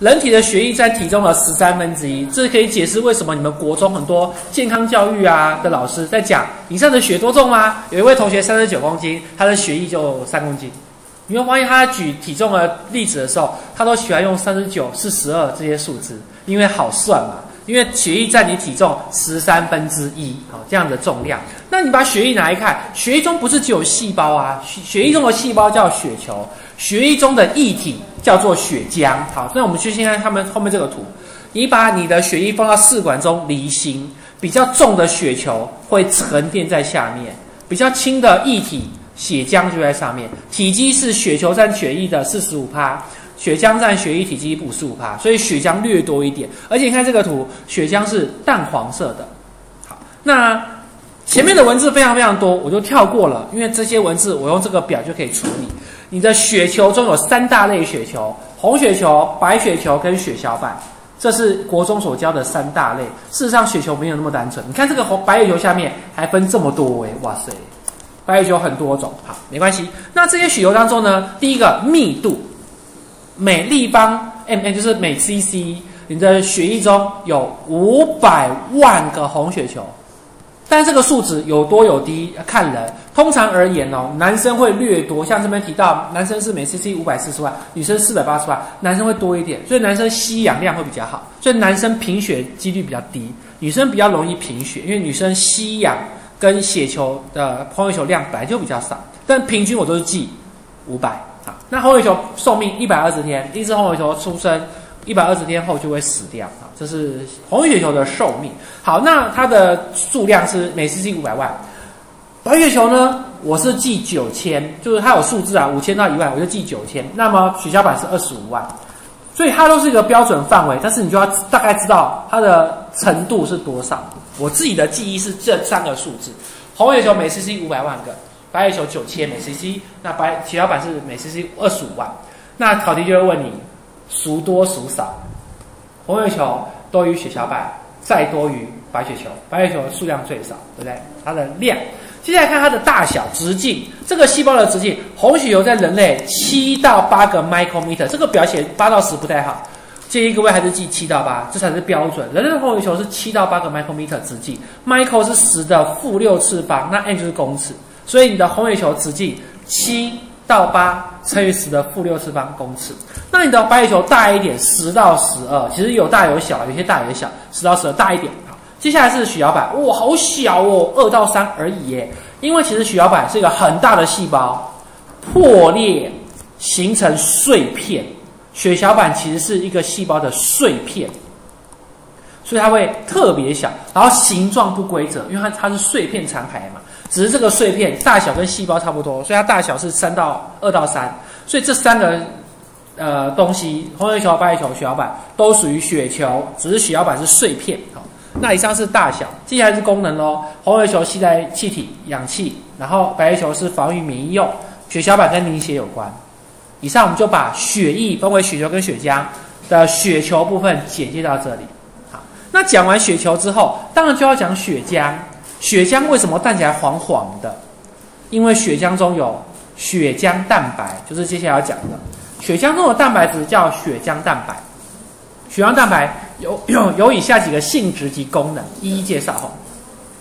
人体的血液占体重的十三分之一，这可以解释为什么你们国中很多健康教育啊的老师在讲你上的血多重吗？有一位同学三十九公斤，他的血液就三公斤。你会发现他举体重的例子的时候，他都喜欢用三十九、四十二这些数字，因为好算嘛。因为血液占你体重十三分之一，好这样的重量。那你把血液拿来看，血液中不是只有细胞啊？血血液中的细胞叫血球，血液中的液体叫做血浆。好，那我们去先看他们后面这个图。你把你的血液放到试管中离心，比较重的血球会沉淀在下面，比较轻的液体血浆就在上面。体积是血球占血液的四十五趴。血浆占血液体积五十五帕，所以血浆略多一点。而且你看这个图，血浆是淡黄色的。好，那前面的文字非常非常多，我就跳过了，因为这些文字我用这个表就可以处理。你的血球中有三大类血球：红血球、白血球跟血小板。这是国中所教的三大类。事实上，血球没有那么单纯。你看这个红白血球下面还分这么多诶，哇塞，白血球很多种。好，没关系。那这些血球当中呢，第一个密度。每立方 m，就是每 cc，你的血液中有五百万个红血球，但这个数值有多有低看人。通常而言哦，男生会略多，像这边提到，男生是每 cc 五百四十万，女生四百八十万，男生会多一点，所以男生吸氧量会比较好，所以男生贫血几率比较低，女生比较容易贫血，因为女生吸氧跟血球的红血球量本来就比较少，但平均我都是记五百。好，那红血球寿命一百二十天，一只红血球出生一百二十天后就会死掉啊，这是红血球的寿命。好，那它的数量是每 cc 五百万。白血球呢，我是记九千，就是它有数字啊，五千到一万，我就记九千。那么血小板是二十五万，所以它都是一个标准范围，但是你就要大概知道它的程度是多少。我自己的记忆是这三个数字，红血球每 cc 五百万个。白血球九千每 cc，那白血小板是每 cc 二十五万，那考题就会问你孰多孰少？红血球多于血小板，再多于白血球，白血球数量最少，对不对？它的量，接下来看它的大小、直径，这个细胞的直径，红血球在人类七到八个 micrometer，这个表写八到十不太好，建议各位还是记七到八，这才是标准。人类的红血球是七到八个 micrometer 直径，micro 是十的负六次方，那 m 就是公尺。所以你的红血球直径七到八乘以十的负六次方公尺，那你的白血球大一点，十到十二，其实有大有小，有些大有些小，十到十二大一点。好，接下来是血小板，哇，好小哦，二到三而已耶。因为其实血小板是一个很大的细胞，破裂形成碎片，血小板其实是一个细胞的碎片，所以它会特别小，然后形状不规则，因为它它是碎片残骸嘛。只是这个碎片大小跟细胞差不多，所以它大小是三到二到三，所以这三个呃东西，红血球、白血球、血小板都属于血球，只是血小板是碎片。好，那以上是大小，接下来是功能喽。红血球携带气体、氧气，然后白血球是防御免疫用，血小板跟凝血有关。以上我们就把血液分为血球跟血浆的血球部分简介到这里。好，那讲完血球之后，当然就要讲血浆。血浆为什么看起来黄黄的？因为血浆中有血浆蛋白，就是接下来要讲的。血浆中的蛋白质叫血浆蛋白。血浆蛋白有有有以下几个性质及功能，一一介绍哈。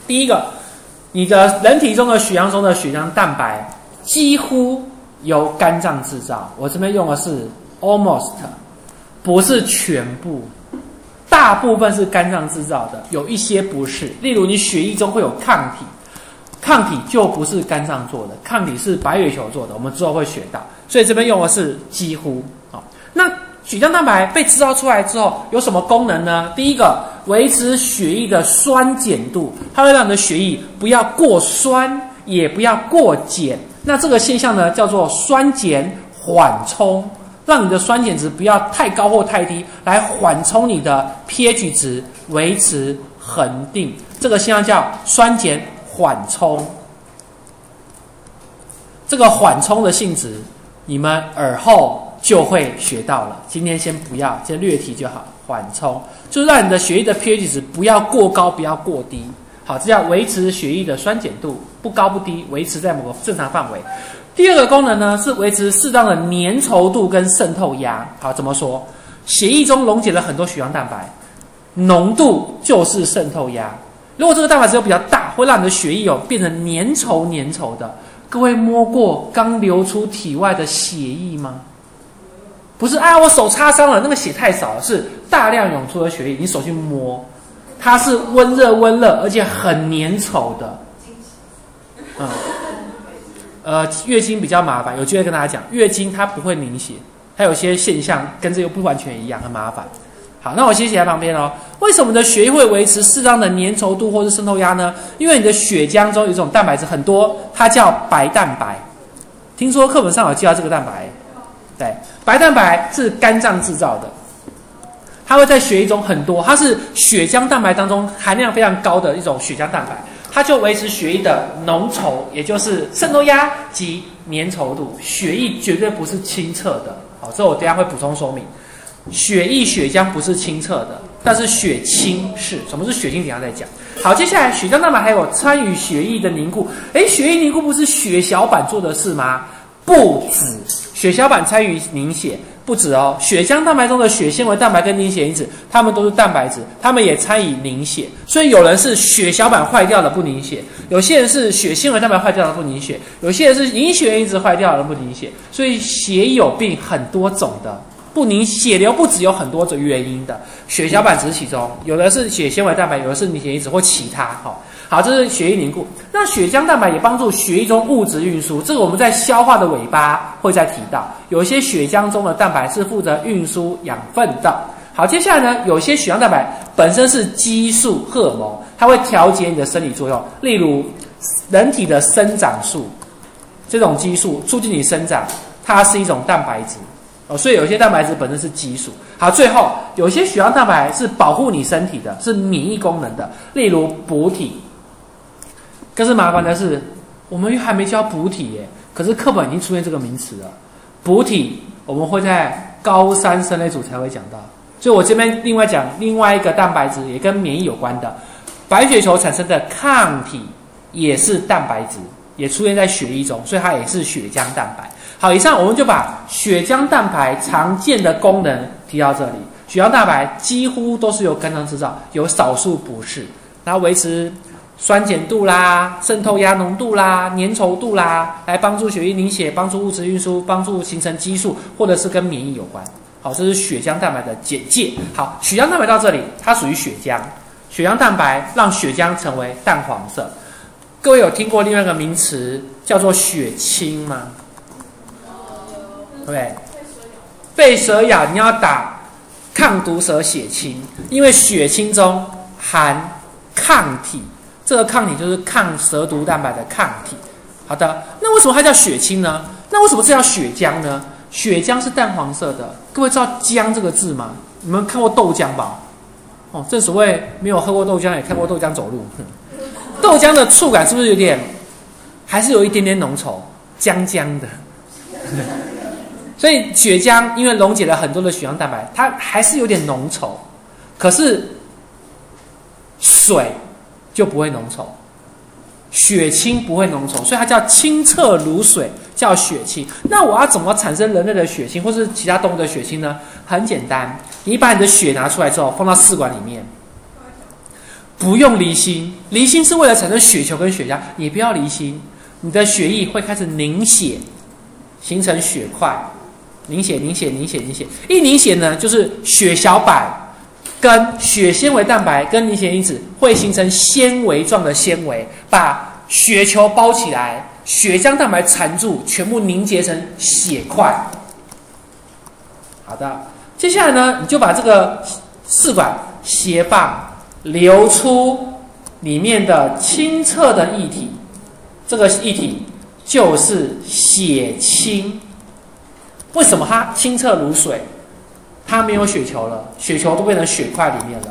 第一个，你的人体中的血浆中的血浆蛋白几乎由肝脏制造，我这边用的是 almost，不是全部。大部分是肝脏制造的，有一些不是。例如，你血液中会有抗体，抗体就不是肝脏做的，抗体是白血球做的。我们之后会学到，所以这边用的是几乎。好，那血浆蛋白被制造出来之后有什么功能呢？第一个，维持血液的酸碱度，它会让你的血液不要过酸，也不要过碱。那这个现象呢，叫做酸碱缓冲。让你的酸碱值不要太高或太低，来缓冲你的 pH 值，维持恒定。这个现象叫酸碱缓冲。这个缓冲的性质，你们耳后就会学到了。今天先不要，先略提就好。缓冲就是让你的血液的 pH 值不要过高，不要过低。好，这叫维持血液的酸碱度不高不低，维持在某个正常范围。第二个功能呢，是维持适当的粘稠度跟渗透压。好，怎么说？血液中溶解了很多血浆蛋白，浓度就是渗透压。如果这个蛋白质又比较大，会让你的血液有变成粘稠粘稠的。各位摸过刚流出体外的血液吗？不是啊，我手擦伤了，那个血太少了，是大量涌出的血液。你手去摸，它是温热温热，而且很粘稠的。嗯，呃，月经比较麻烦，有机会跟大家讲，月经它不会凝血，它有些现象跟这个不完全一样，很麻烦。好，那我先写在旁边哦。为什么的血液会维持适当的粘稠度或是渗透压呢？因为你的血浆中有一种蛋白质很多，它叫白蛋白。听说课本上有介绍这个蛋白，对，白蛋白是肝脏制造的，它会在血液中很多，它是血浆蛋白当中含量非常高的一种血浆蛋白，它就维持血液的浓稠，也就是渗透压及粘稠度。血液绝对不是清澈的，好，这我等下会补充说明。血液血浆不是清澈的，但是血清是。什么是血清？等下再讲。好，接下来血浆蛋白还有参与血液的凝固。诶，血液凝固不是血小板做的事吗？不止，血小板参与凝血，不止哦。血浆蛋白中的血纤维蛋白跟凝血因子，它们都是蛋白质，它们也参与凝血。所以有人是血小板坏掉了不凝血，有些人是血纤维蛋白坏掉了不凝血，有些人是凝血因子坏掉了不凝血。所以血有病很多种的。不凝血流不止有很多种原因的，血小板只是其中，有的是血纤维蛋白，有的是凝血因子或其他。哈，好，这是血液凝固。那血浆蛋白也帮助血液中物质运输，这个我们在消化的尾巴会再提到。有些血浆中的蛋白是负责运输养分的。好，接下来呢，有些血浆蛋白本身是激素、荷尔蒙，它会调节你的生理作用，例如人体的生长素这种激素促进你生长，它是一种蛋白质。哦，所以有些蛋白质本身是激素。好，最后有些血浆蛋白是保护你身体的，是免疫功能的，例如补体。更是麻烦的是，我们又还没教补体耶，可是课本已经出现这个名词了。补体我们会在高三生类组才会讲到，所以我这边另外讲另外一个蛋白质也跟免疫有关的，白血球产生的抗体也是蛋白质，也出现在血液中，所以它也是血浆蛋白。好，以上我们就把血浆蛋白常见的功能提到这里。血浆蛋白几乎都是由肝脏制造，有少数不是。然后维持酸碱度啦、渗透压浓度啦、粘稠度啦，来帮助血液凝血、帮助物质运输、帮助形成激素，或者是跟免疫有关。好，这是血浆蛋白的简介。好，血浆蛋白到这里，它属于血浆。血浆蛋白让血浆成为淡黄色。各位有听过另外一个名词叫做血清吗？对，被蛇咬，你要打抗毒蛇血清，因为血清中含抗体，这个抗体就是抗蛇毒蛋白的抗体。好的，那为什么它叫血清呢？那为什么这叫血浆呢？血浆是淡黄色的，各位知道“浆”这个字吗？你们看过豆浆吧？哦，正所谓没有喝过豆浆，也看过豆浆走路。豆浆的触感是不是有点，还是有一点点浓稠，浆浆的？所以血浆因为溶解了很多的血浆蛋白，它还是有点浓稠，可是水就不会浓稠，血清不会浓稠，所以它叫清澈如水，叫血清。那我要怎么产生人类的血清，或是其他动物的血清呢？很简单，你把你的血拿出来之后，放到试管里面，不用离心，离心是为了产生血球跟血浆，你不要离心，你的血液会开始凝血，形成血块。凝血，凝血，凝血，凝血。一凝血呢，就是血小板跟血纤维蛋白跟凝血因子会形成纤维状的纤维，把血球包起来，血浆蛋白缠住，全部凝结成血块。好的，接下来呢，你就把这个试管斜放，流出里面的清澈的液体，这个液体就是血清。为什么它清澈如水？它没有血球了，血球都变成血块里面了。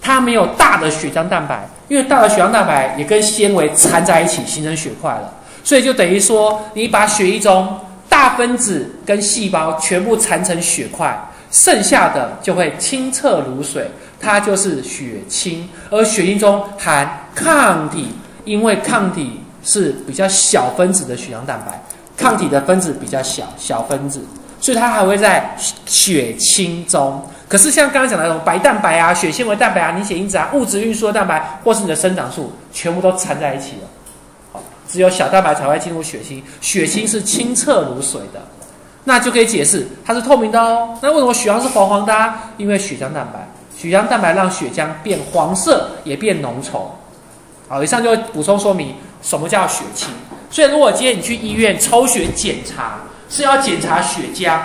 它没有大的血浆蛋白，因为大的血浆蛋白也跟纤维缠在一起形成血块了，所以就等于说，你把血液中大分子跟细胞全部缠成血块，剩下的就会清澈如水，它就是血清。而血清中含抗体，因为抗体是比较小分子的血浆蛋白，抗体的分子比较小，小分子。所以它还会在血清中。可是像刚刚讲的那种白蛋白啊、血纤维蛋白啊、凝血因子啊、物质运输的蛋白，或是你的生长素，全部都缠在一起了。好，只有小蛋白才会进入血清，血清是清澈如水的，那就可以解释它是透明的哦。那为什么血浆是黄黄的？因为血浆蛋白，血浆蛋白让血浆变黄色，也变浓稠。好，以上就补充说明什么叫血清。所以，如果今天你去医院抽血检查，是要检查血浆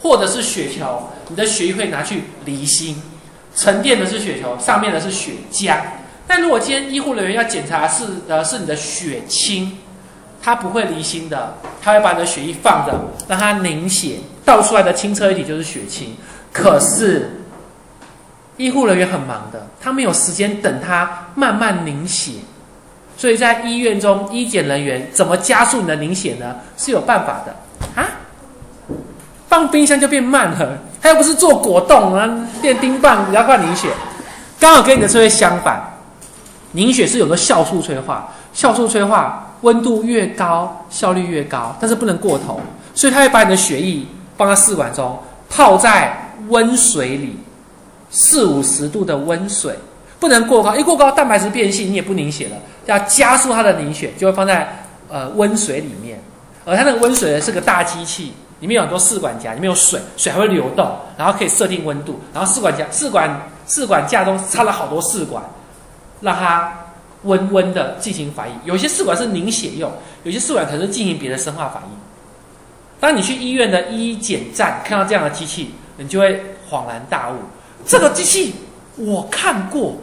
或者是血球。你的血液会拿去离心，沉淀的是血球，上面的是血浆。但如果今天医护人员要检查是呃是你的血清，它不会离心的，他会把你的血液放着，让它凝血，倒出来的清澈一体就是血清。可是医护人员很忙的，他没有时间等它慢慢凝血，所以在医院中，医检人员怎么加速你的凝血呢？是有办法的。放冰箱就变慢了，它又不是做果冻啊，变冰棒比较快凝血，刚好跟你的策略相反。凝血是有个酵素催化，酵素催化温度越高效率越高，但是不能过头，所以它会把你的血液放在试管中，泡在温水里，四五十度的温水，不能过高，一过高蛋白质变性，你也不凝血了，要加速它的凝血，就会放在呃温水里面，而它那个温水呢是个大机器。里面有很多试管夹，里面有水，水还会流动，然后可以设定温度，然后试管夹、试管、试管架中插了好多试管，让它温温的进行反应。有些试管是凝血用，有些试管可能是进行别的生化反应。当你去医院的医检站看到这样的机器，你就会恍然大悟：这个机器我看过。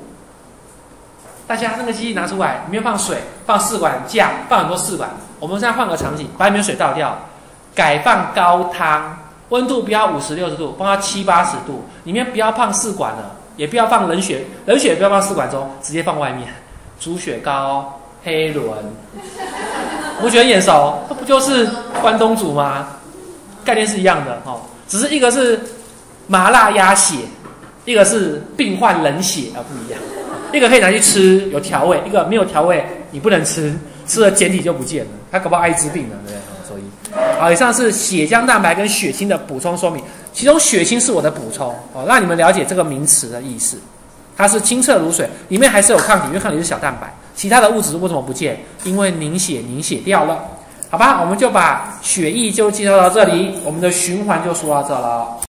大家那个机器拿出来，里面放水，放试管架，放很多试管。我们现在换个场景，把里面水倒掉。改放高汤，温度不要五十六十度，放到七八十度。里面不要放试管了，也不要放冷血，冷血不要放试管中，直接放外面。猪血糕、黑轮，我觉得眼熟，这不就是关东煮吗？概念是一样的哦，只是一个是麻辣鸭血，一个是病患冷血啊，不一样。一个可以拿去吃，有调味；一个没有调味，你不能吃，吃了简体就不见了，他搞不好艾滋病了，对不对？好，以上是血浆蛋白跟血清的补充说明，其中血清是我的补充哦，让你们了解这个名词的意思。它是清澈如水，里面还是有抗体，因为抗体是小蛋白，其他的物质为什么不见？因为凝血凝血掉了。好吧，我们就把血液就介绍到这里，我们的循环就说到这了。